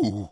Ooh.